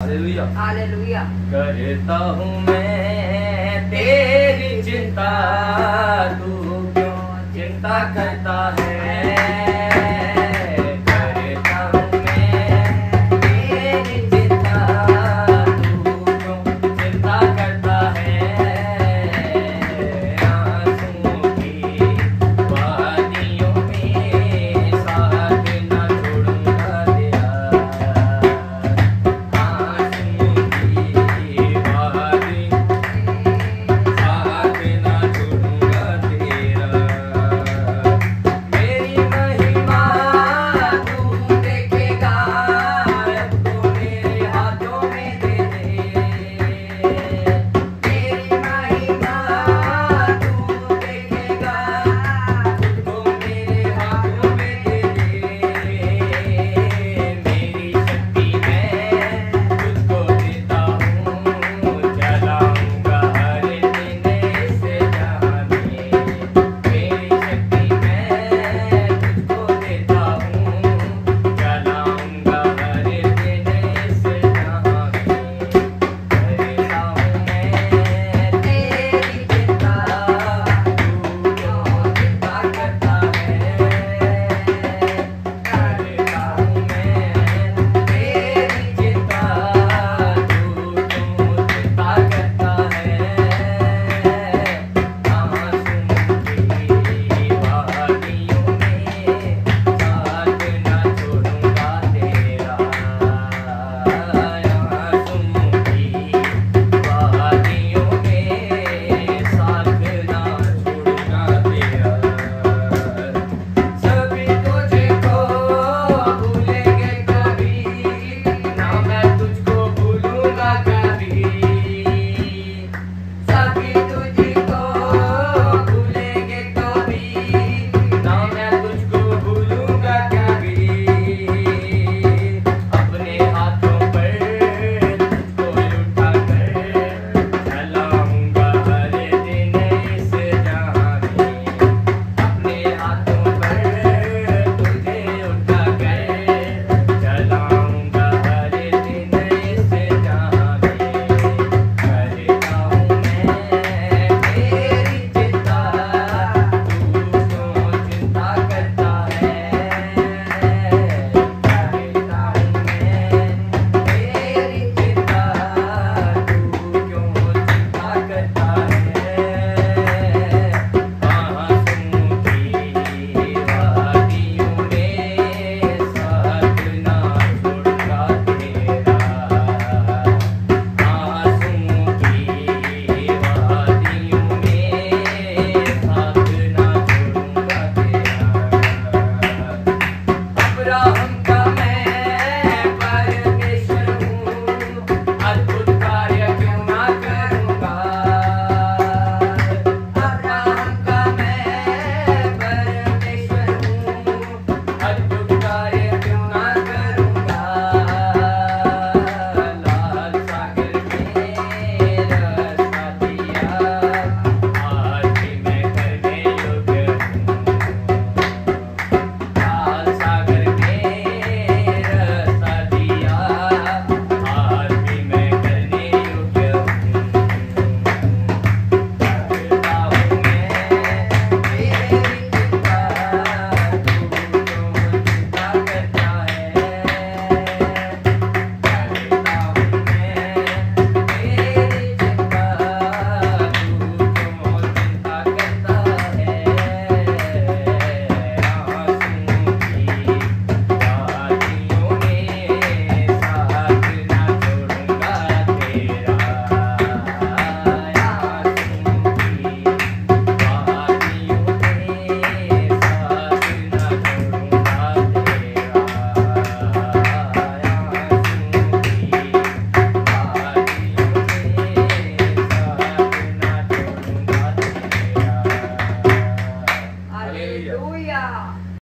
Hallelujah. करता हूँ मैं तेरी चिंता तू क्यों चिंता करता है?